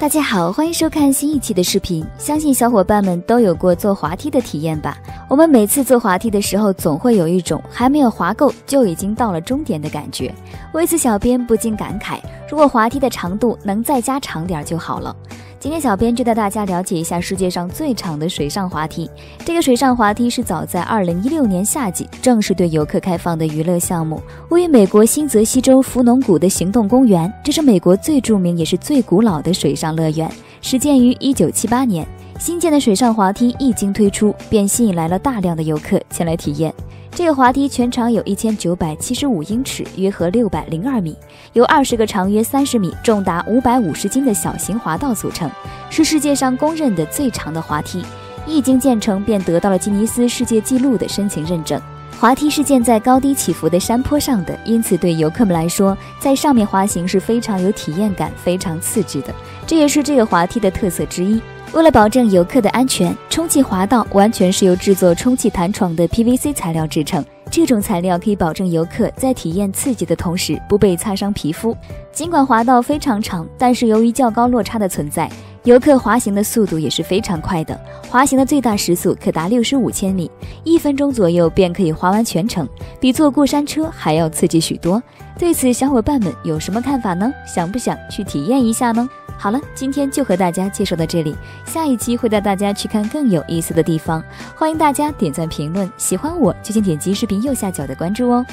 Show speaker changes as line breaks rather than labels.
大家好，欢迎收看新一期的视频。相信小伙伴们都有过坐滑梯的体验吧？我们每次坐滑梯的时候，总会有一种还没有滑够就已经到了终点的感觉。为此，小编不禁感慨：如果滑梯的长度能再加长点就好了。今天小编就带大家了解一下世界上最长的水上滑梯。这个水上滑梯是早在二零一六年夏季正式对游客开放的娱乐项目，位于美国新泽西州福农谷的行动公园。这是美国最著名也是最古老的水上乐园，始建于一九七八年。新建的水上滑梯一经推出，便吸引来了大量的游客前来体验。这个滑梯全长有一千九百七十五英尺，约合六百零二米，由二十个长约三十米、重达五百五十斤的小型滑道组成，是世界上公认的最长的滑梯。一经建成，便得到了吉尼斯世界纪录的申请认证。滑梯是建在高低起伏的山坡上的，因此对游客们来说，在上面滑行是非常有体验感、非常刺激的。这也是这个滑梯的特色之一。为了保证游客的安全，充气滑道完全是由制作充气弹床的 PVC 材料制成。这种材料可以保证游客在体验刺激的同时不被擦伤皮肤。尽管滑道非常长，但是由于较高落差的存在，游客滑行的速度也是非常快的。滑行的最大时速可达六十五千米，一分钟左右便可以滑完全程，比坐过山车还要刺激许多。对此，小伙伴们有什么看法呢？想不想去体验一下呢？好了，今天就和大家介绍到这里，下一期会带大家去看更有意思的地方，欢迎大家点赞评论，喜欢我就请点击视频右下角的关注哦。